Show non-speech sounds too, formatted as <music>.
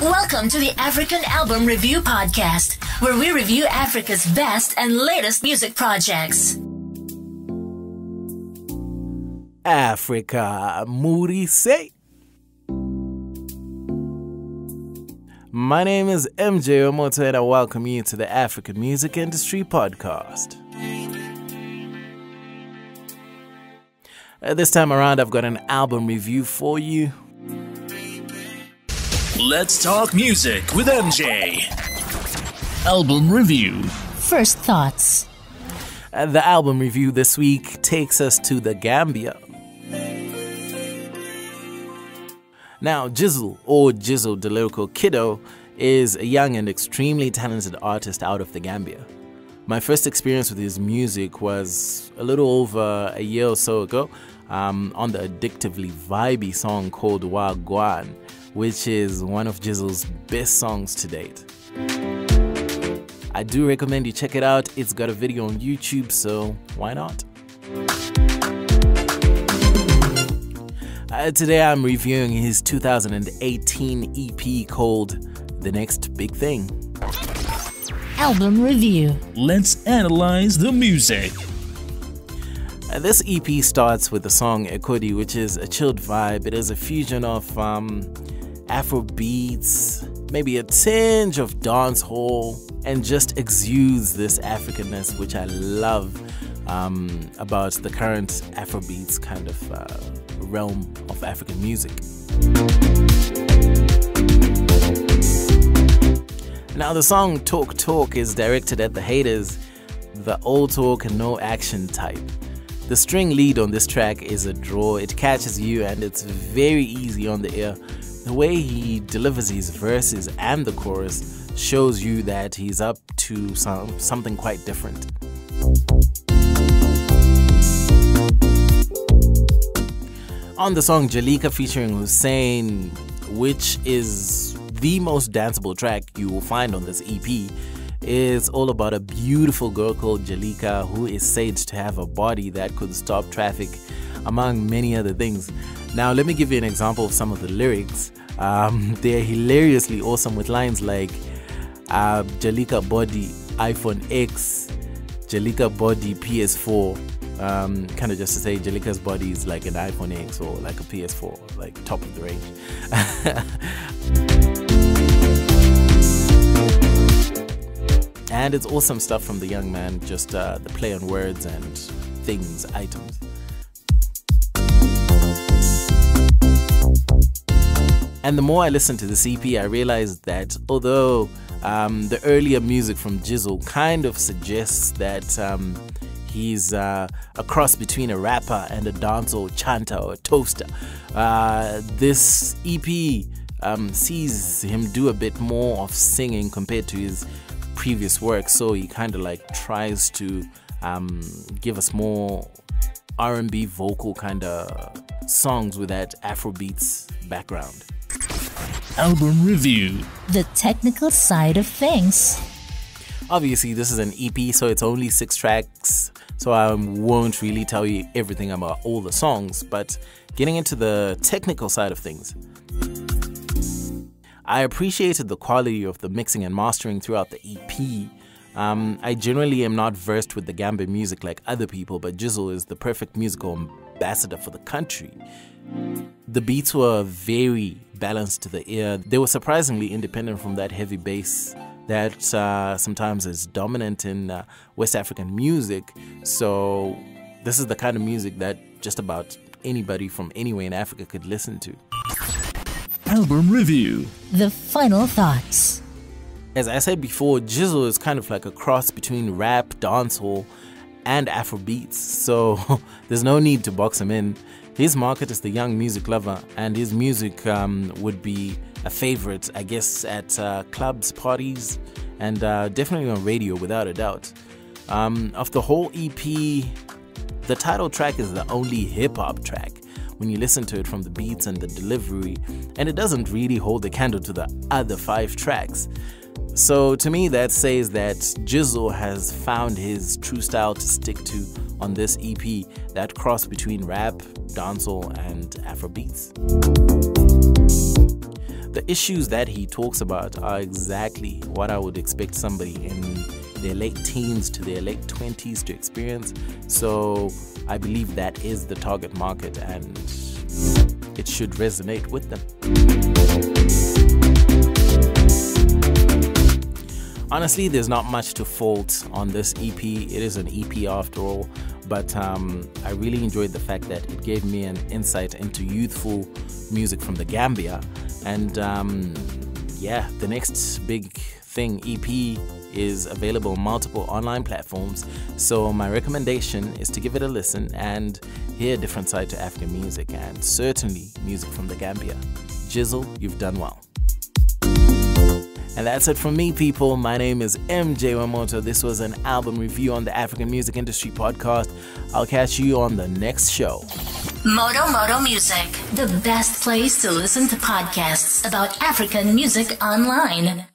Welcome to the African Album Review Podcast, where we review Africa's best and latest music projects. Africa Moody Say. My name is MJ Wemoto and I welcome you to the African Music Industry Podcast. Uh, this time around, I've got an album review for you. Let's talk music with MJ. Album review. First thoughts. Uh, the album review this week takes us to the Gambia. Now, Jizzle, or Jizzle the Lyrical Kiddo, is a young and extremely talented artist out of the Gambia. My first experience with his music was a little over a year or so ago um, on the addictively vibey song called Wagwan which is one of Jizzle's best songs to date. I do recommend you check it out. It's got a video on YouTube, so why not? Uh, today I'm reviewing his 2018 EP called The Next Big Thing. Album review. Let's analyze the music. Uh, this EP starts with the song Ekodi, which is a chilled vibe. It is a fusion of um, Afro beats, maybe a tinge of dancehall, and just exudes this Africanness, which I love um, about the current Afro beats kind of uh, realm of African music. Now, the song Talk Talk is directed at the haters, the old talk and no action type. The string lead on this track is a draw, it catches you, and it's very easy on the ear the way he delivers his verses and the chorus shows you that he's up to some, something quite different. On the song Jalika featuring Hussein, which is the most danceable track you will find on this EP, is all about a beautiful girl called Jalika who is said to have a body that could stop traffic, among many other things. Now, let me give you an example of some of the lyrics. Um, <laughs> they're hilariously awesome with lines like uh, Jalika body iPhone X, Jalika body PS4. Um, kind of just to say Jalika's body is like an iPhone X or like a PS4, like top of the range. <laughs> and it's awesome stuff from the young man, just uh, the play on words and things, items. And the more I listened to this EP, I realized that although um, the earlier music from Jizzle kind of suggests that um, he's uh, a cross between a rapper and a dancehall chanter or toaster, uh, this EP um, sees him do a bit more of singing compared to his previous work. So he kind of like tries to um, give us more R&B vocal kind of songs with that Afrobeats background. Album review The technical side of things. Obviously, this is an EP, so it's only six tracks, so I won't really tell you everything about all the songs, but getting into the technical side of things. I appreciated the quality of the mixing and mastering throughout the EP. Um, I generally am not versed with the Gambia music like other people, but Jizzle is the perfect musical ambassador for the country. The beats were very balanced to the ear. They were surprisingly independent from that heavy bass that uh, sometimes is dominant in uh, West African music. So, this is the kind of music that just about anybody from anywhere in Africa could listen to. Album review The final thoughts. As I said before, Jizzle is kind of like a cross between rap, dancehall, and Afro beats. So, <laughs> there's no need to box him in. His market is the young music lover, and his music um, would be a favorite, I guess, at uh, clubs, parties, and uh, definitely on radio without a doubt. Um, of the whole EP, the title track is the only hip hop track when you listen to it from the beats and the delivery, and it doesn't really hold the candle to the other five tracks. So to me, that says that Jizzle has found his true style to stick to on this EP, that cross between rap, dancehall, and Afrobeats. the issues that he talks about are exactly what I would expect somebody in their late teens to their late 20s to experience. So I believe that is the target market and it should resonate with them. Honestly, there's not much to fault on this EP. It is an EP after all, but um, I really enjoyed the fact that it gave me an insight into youthful music from the Gambia. And um, yeah, the next big thing, EP, is available on multiple online platforms. So my recommendation is to give it a listen and hear a different side to African music and certainly music from the Gambia. Jizzle, you've done well. And that's it from me, people. My name is MJ Wemoto. This was an album review on the African Music Industry Podcast. I'll catch you on the next show. Moto Moto Music, the best place to listen to podcasts about African music online.